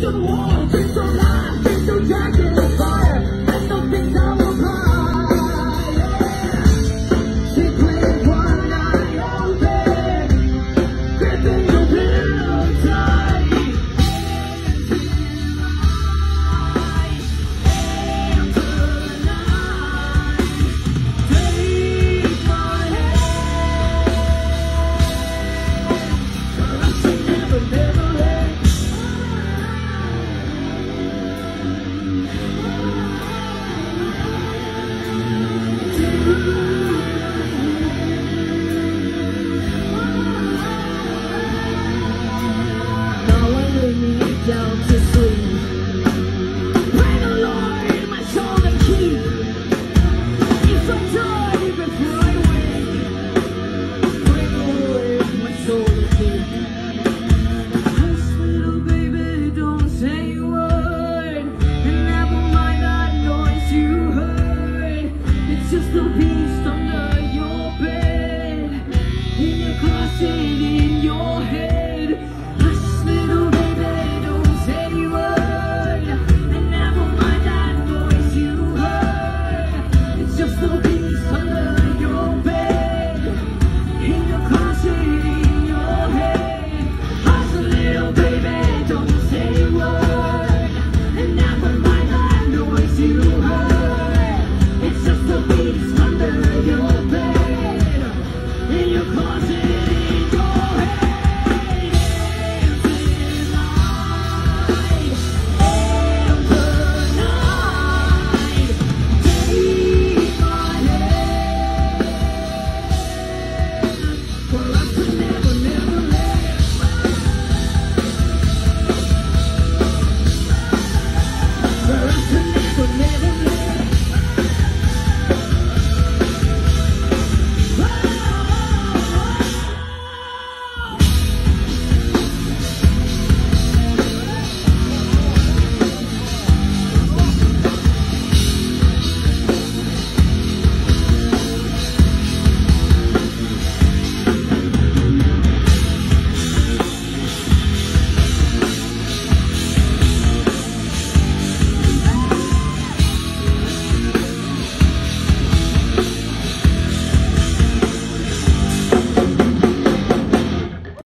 to the wall, I'm 中 little bit.